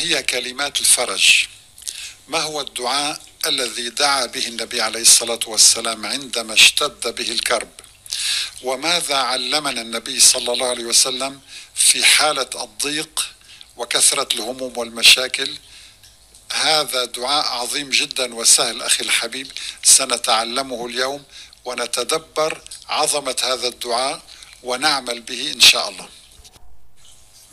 هي كلمات الفرج. ما هو الدعاء الذي دعا به النبي عليه الصلاة والسلام عندما اشتد به الكرب؟ وماذا علمنا النبي صلى الله عليه وسلم في حالة الضيق وكثرة الهموم والمشاكل؟ هذا دعاء عظيم جدا وسهل أخي الحبيب. سنتعلمه اليوم ونتدبر عظمة هذا الدعاء ونعمل به إن شاء الله.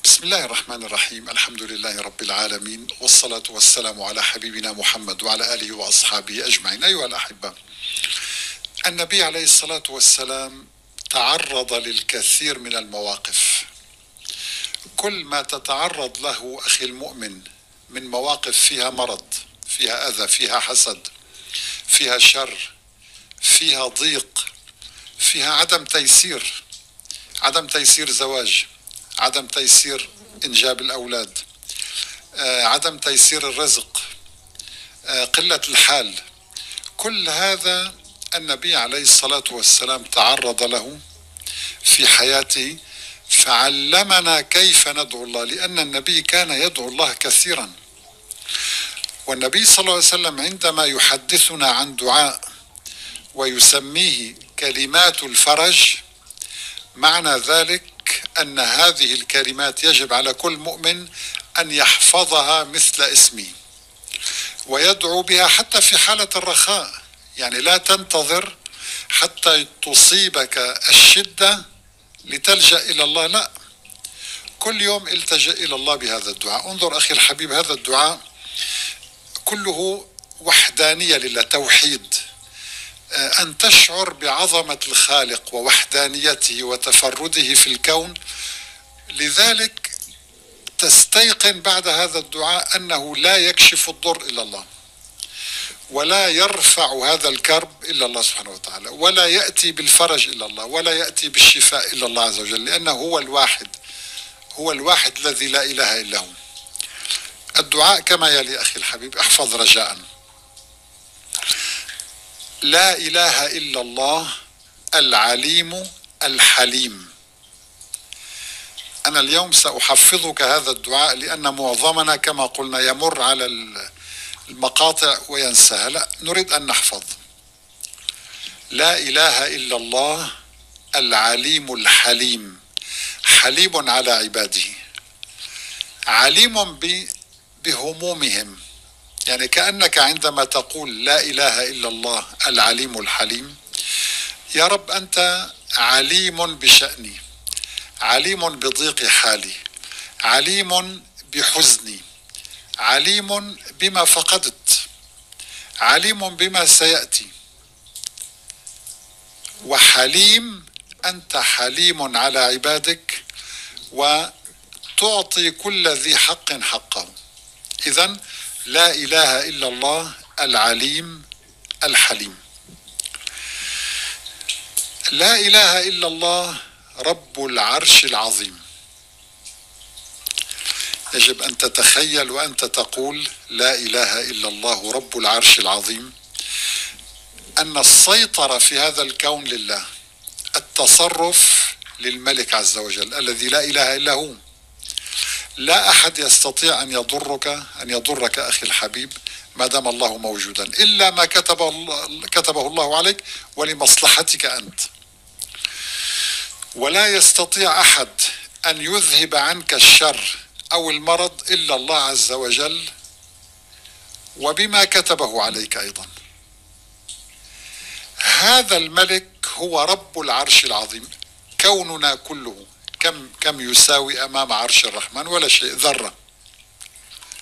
بسم الله الرحمن الرحيم. الحمد لله رب العالمين والصلاة والسلام على حبيبنا محمد وعلى آله وأصحابه أجمعين. أيها الأحبة النبي عليه الصلاة والسلام تعرض للكثير من المواقف. كل ما تتعرض له أخي المؤمن من مواقف فيها مرض فيها أذى فيها حسد فيها شر فيها ضيق فيها عدم تيسير عدم تيسير زواج. عدم تيسير إنجاب الأولاد آه، عدم تيسير الرزق آه، قلة الحال. كل هذا النبي عليه الصلاة والسلام تعرض له في حياته فعلمنا كيف ندعو الله لأن النبي كان يدعو الله كثيرا. والنبي صلى الله عليه وسلم عندما يحدثنا عن دعاء ويسميه كلمات الفرج معنى ذلك أن هذه الكلمات يجب على كل مؤمن أن يحفظها مثل اسمي ويدعو بها حتى في حالة الرخاء. يعني لا تنتظر حتى تصيبك الشدة لتلجأ إلى الله. لا كل يوم التجأ إلى الله بهذا الدعاء. انظر أخي الحبيب هذا الدعاء كله وحدانية لله توحيد. أن تشعر بعظمة الخالق ووحدانيته وتفرده في الكون. لذلك تستيقن بعد هذا الدعاء أنه لا يكشف الضر إلا الله ولا يرفع هذا الكرب إلا الله سبحانه وتعالى ولا يأتي بالفرج إلا الله ولا يأتي بالشفاء إلا الله عز وجل لأنه هو الواحد هو الواحد الذي لا إله إلا هو. الدعاء كما يلي أخي الحبيب احفظ رجاءً. لا إله إلا الله العليم الحليم. أنا اليوم سأحفظك هذا الدعاء لأن معظمنا كما قلنا يمر على المقاطع وينساها. لا نريد أن نحفظ. لا إله إلا الله العليم الحليم. حليم على عباده. عليم بهمومهم. يعني كأنك عندما تقول لا إله إلا الله العليم الحليم يا رب أنت عليم بشأني عليم بضيق حالي عليم بحزني عليم بما فقدت عليم بما سيأتي. وحليم أنت حليم على عبادك وتعطي كل ذي حق حقه. إذا لا إله إلا الله العليم الحليم. لا إله إلا الله رب العرش العظيم. يجب أن تتخيل وانت تقول لا إله إلا الله رب العرش العظيم. أن السيطرة في هذا الكون لله التصرف للملك عز وجل الذي لا إله إلا هو. لا أحد يستطيع أن يضرك أن يضرك أخي الحبيب ما دام الله موجودا إلا ما الله, كتبه الله عليك ولمصلحتك أنت. ولا يستطيع أحد أن يذهب عنك الشر أو المرض إلا الله عز وجل وبما كتبه عليك أيضا. هذا الملك هو رب العرش العظيم كوننا كله. كم كم يساوي أمام عرش الرحمن؟ ولا شيء ذرة.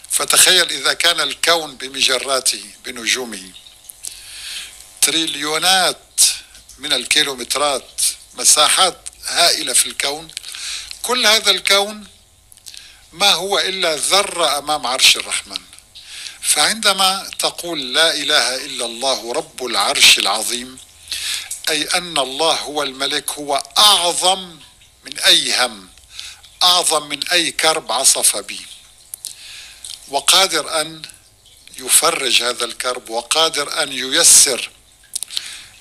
فتخيل إذا كان الكون بمجراته بنجومه. تريليونات من الكيلومترات مساحات هائلة في الكون. كل هذا الكون ما هو إلا ذرة أمام عرش الرحمن. فعندما تقول لا إله إلا الله رب العرش العظيم أي أن الله هو الملك هو أعظم من أي هم أعظم من أي كرب عصف بي وقادر أن يفرج هذا الكرب وقادر أن ييسر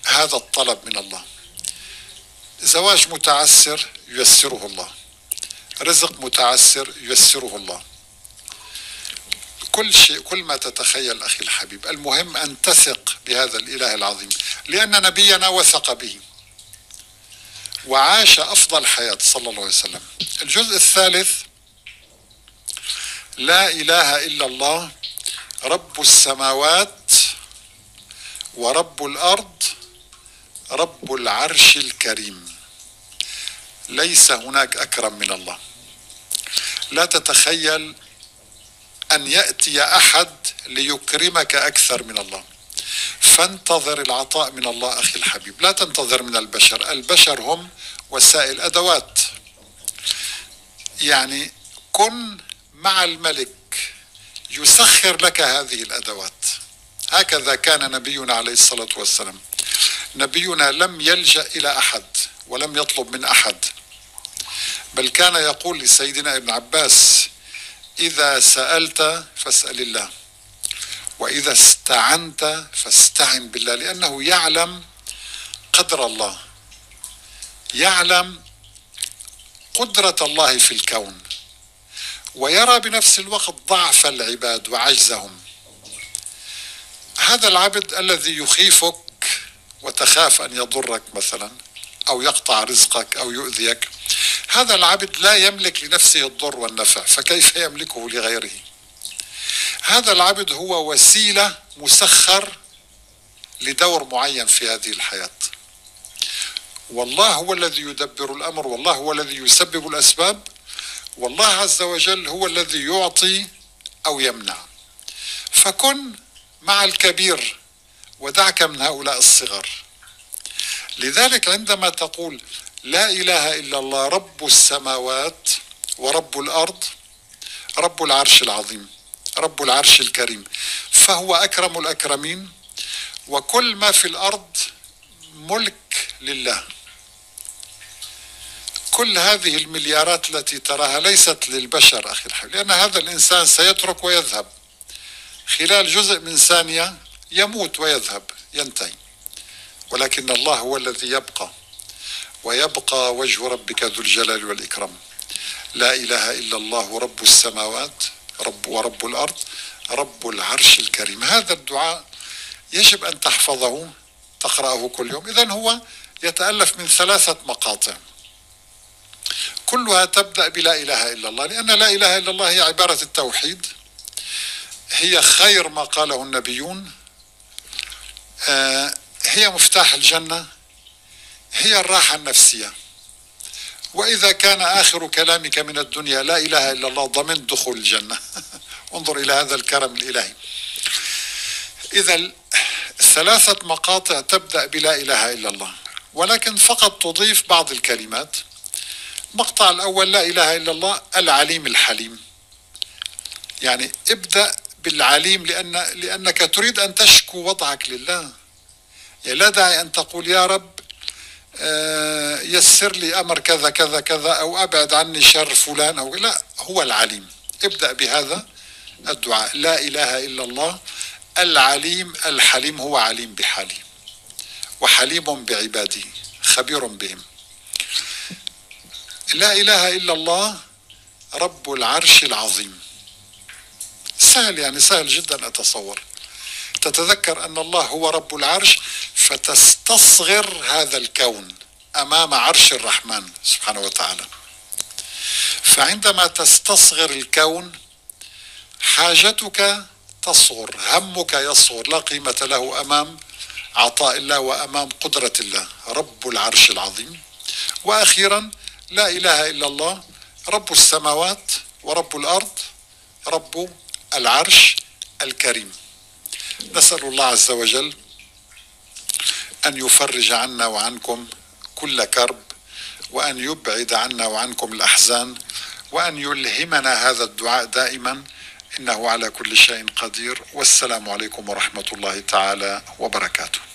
هذا الطلب من الله. زواج متعسر ييسره الله. رزق متعسر ييسره الله. كل شيء كل ما تتخيل أخي الحبيب المهم أن تثق بهذا الإله العظيم لأن نبينا وثق به. وعاش أفضل حياة صلى الله عليه وسلم. الجزء الثالث لا إله إلا الله رب السماوات ورب الأرض رب العرش الكريم. ليس هناك أكرم من الله. لا تتخيل أن يأتي أحد ليكرمك أكثر من الله. فانتظر العطاء من الله أخي الحبيب. لا تنتظر من البشر البشر هم وسائل أدوات. يعني كن مع الملك يسخر لك هذه الأدوات. هكذا كان نبينا عليه الصلاة والسلام. نبينا لم يلجأ إلى أحد ولم يطلب من أحد. بل كان يقول لسيدنا ابن عباس إذا سألت فاسأل الله. وإذا استعنت فاستعن بالله لأنه يعلم قدر الله يعلم قدرة الله في الكون ويرى بنفس الوقت ضعف العباد وعجزهم. هذا العبد الذي يخيفك وتخاف أن يضرك مثلا أو يقطع رزقك أو يؤذيك هذا العبد لا يملك لنفسه الضر والنفع فكيف يملكه لغيره؟ هذا العبد هو وسيلة مسخر لدور معين في هذه الحياة. والله هو الذي يدبر الأمر والله هو الذي يسبب الأسباب والله عز وجل هو الذي يعطي أو يمنع. فكن مع الكبير ودعك من هؤلاء الصغر لذلك عندما تقول لا إله إلا الله رب السماوات ورب الأرض رب العرش العظيم. رب العرش الكريم. فهو أكرم الأكرمين وكل ما في الأرض ملك لله. كل هذه المليارات التي تراها ليست للبشر أخي الحبيب لأن هذا الإنسان سيترك ويذهب. خلال جزء من ثانية يموت ويذهب ينتهي. ولكن الله هو الذي يبقى ويبقى وجه ربك ذو الجلال والإكرام. لا إله إلا الله رب السماوات رب ورب الأرض رب العرش الكريم. هذا الدعاء يجب أن تحفظه تقرأه كل يوم. إذا هو يتألف من ثلاثة مقاطع. كلها تبدأ بلا إله إلا الله لأن لا إله إلا الله هي عبارة التوحيد. هي خير ما قاله النبيون. آه، هي مفتاح الجنة. هي الراحة النفسية. وإذا كان آخر كلامك من الدنيا لا إله إلا الله ضمن دخول الجنة. انظر إلى هذا الكرم الإلهي. إذا ثلاثة مقاطع تبدأ بلا إله إلا الله ولكن فقط تضيف بعض الكلمات. المقطع الأول لا إله إلا الله العليم الحليم. يعني ابدأ بالعليم لأن لأنك تريد أن تشكو وضعك لله. يعني لا داعي أن تقول يا رب يسر لي أمر كذا كذا كذا أو أبعد عني شر فلان أو لا. هو العليم. ابدأ بهذا الدعاء. لا إله إلا الله العليم الحليم هو عليم بحالي وحليم بعباده خبير بهم. لا إله إلا الله رب العرش العظيم. سهل يعني سهل جدا أتصور. تتذكر أن الله هو رب العرش فتستصغر هذا الكون أمام عرش الرحمن سبحانه وتعالى. فعندما تستصغر الكون حاجتك تصغر همك يصغر لا قيمة له أمام عطاء الله وأمام قدرة الله. رب العرش العظيم. وأخيرا لا إله إلا الله رب السماوات ورب الأرض رب العرش الكريم. نسأل الله عز وجل أن يفرج عنا وعنكم كل كرب وأن يبعد عنا وعنكم الأحزان وأن يلهمنا هذا الدعاء دائما. إنه على كل شيء قدير. والسلام عليكم ورحمة الله تعالى وبركاته.